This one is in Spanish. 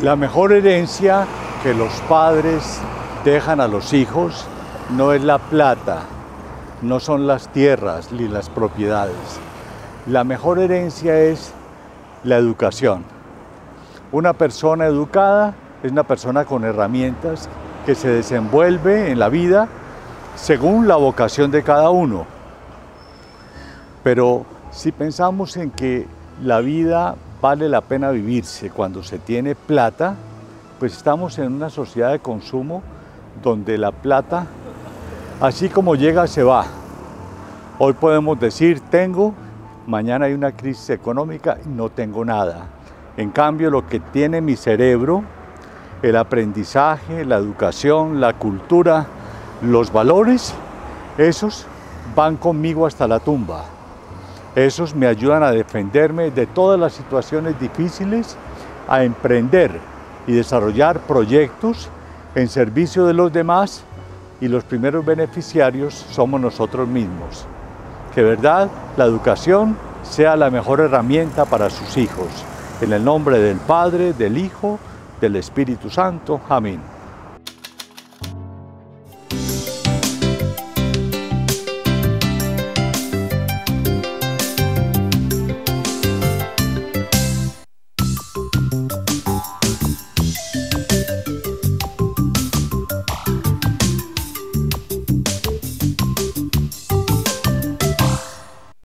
La mejor herencia que los padres dejan a los hijos no es la plata, no son las tierras ni las propiedades. La mejor herencia es la educación. Una persona educada es una persona con herramientas que se desenvuelve en la vida según la vocación de cada uno. Pero si pensamos en que la vida vale la pena vivirse cuando se tiene plata, pues estamos en una sociedad de consumo donde la plata, así como llega, se va. Hoy podemos decir, tengo, mañana hay una crisis económica y no tengo nada. En cambio, lo que tiene mi cerebro, el aprendizaje, la educación, la cultura, los valores, esos van conmigo hasta la tumba. Esos me ayudan a defenderme de todas las situaciones difíciles, a emprender y desarrollar proyectos en servicio de los demás y los primeros beneficiarios somos nosotros mismos. Que verdad la educación sea la mejor herramienta para sus hijos. En el nombre del Padre, del Hijo, del Espíritu Santo. Amén.